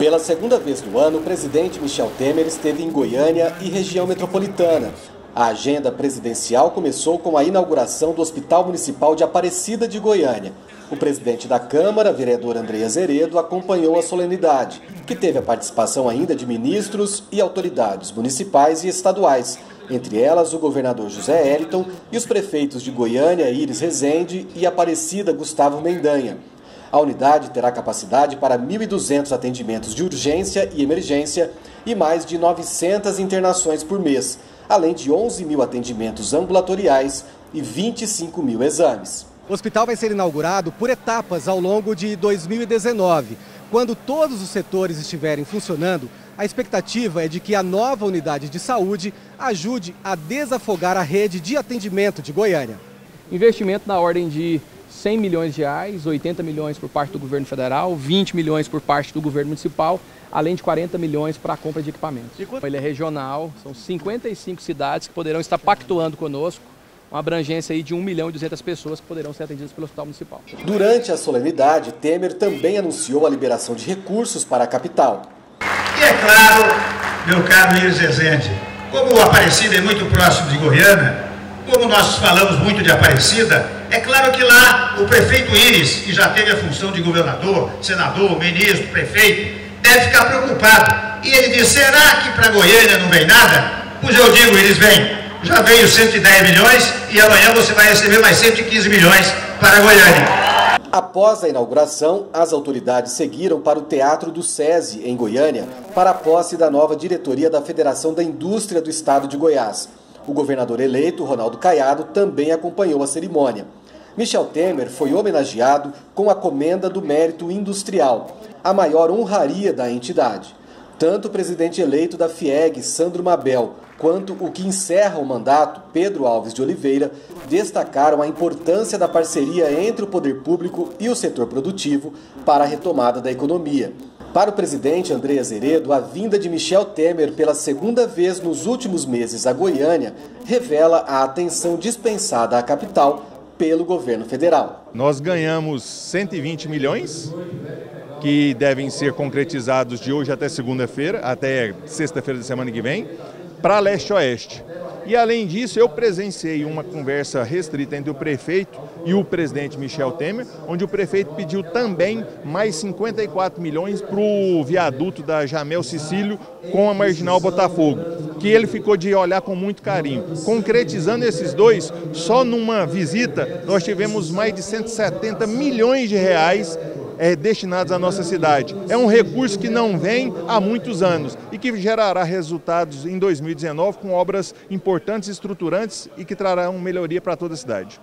Pela segunda vez no ano, o presidente Michel Temer esteve em Goiânia e região metropolitana. A agenda presidencial começou com a inauguração do Hospital Municipal de Aparecida de Goiânia. O presidente da Câmara, vereador André Azeredo, acompanhou a solenidade, que teve a participação ainda de ministros e autoridades municipais e estaduais, entre elas o governador José Eliton e os prefeitos de Goiânia, Iris Rezende e Aparecida, Gustavo Mendanha. A unidade terá capacidade para 1.200 atendimentos de urgência e emergência e mais de 900 internações por mês, além de 11 mil atendimentos ambulatoriais e 25 mil exames. O hospital vai ser inaugurado por etapas ao longo de 2019. Quando todos os setores estiverem funcionando, a expectativa é de que a nova unidade de saúde ajude a desafogar a rede de atendimento de Goiânia. Investimento na ordem de 100 milhões de reais, 80 milhões por parte do governo federal, 20 milhões por parte do governo municipal, além de 40 milhões para a compra de equipamentos. Ele é regional, são 55 cidades que poderão estar pactuando conosco, uma abrangência aí de 1 milhão e 200 pessoas que poderão ser atendidas pelo Hospital Municipal. Durante a solenidade, Temer também anunciou a liberação de recursos para a capital. E é claro, meu caro Iris Rezende, como o Aparecida é muito próximo de Goiânia, como nós falamos muito de Aparecida, é claro que lá o prefeito Iris, que já teve a função de governador, senador, ministro, prefeito, deve ficar preocupado. E ele diz, será que para Goiânia não vem nada? Pois eu digo, Iris, vem. Já veio 110 milhões e amanhã você vai receber mais 115 milhões para Goiânia. Após a inauguração, as autoridades seguiram para o Teatro do SESI, em Goiânia, para a posse da nova diretoria da Federação da Indústria do Estado de Goiás. O governador eleito, Ronaldo Caiado, também acompanhou a cerimônia. Michel Temer foi homenageado com a Comenda do Mérito Industrial, a maior honraria da entidade. Tanto o presidente eleito da FIEG, Sandro Mabel, quanto o que encerra o mandato, Pedro Alves de Oliveira, destacaram a importância da parceria entre o poder público e o setor produtivo para a retomada da economia. Para o presidente André Azeredo, a vinda de Michel Temer pela segunda vez nos últimos meses a Goiânia revela a atenção dispensada à capital pelo governo federal. Nós ganhamos 120 milhões que devem ser concretizados de hoje até segunda-feira, até sexta-feira da semana que vem, para leste-oeste. E além disso, eu presenciei uma conversa restrita entre o prefeito e o presidente Michel Temer, onde o prefeito pediu também mais 54 milhões para o viaduto da Jamel Sicílio com a Marginal Botafogo, que ele ficou de olhar com muito carinho. Concretizando esses dois, só numa visita nós tivemos mais de 170 milhões de reais é, destinados à nossa cidade. É um recurso que não vem há muitos anos e que gerará resultados em 2019 com obras importantes, estruturantes e que trarão melhoria para toda a cidade.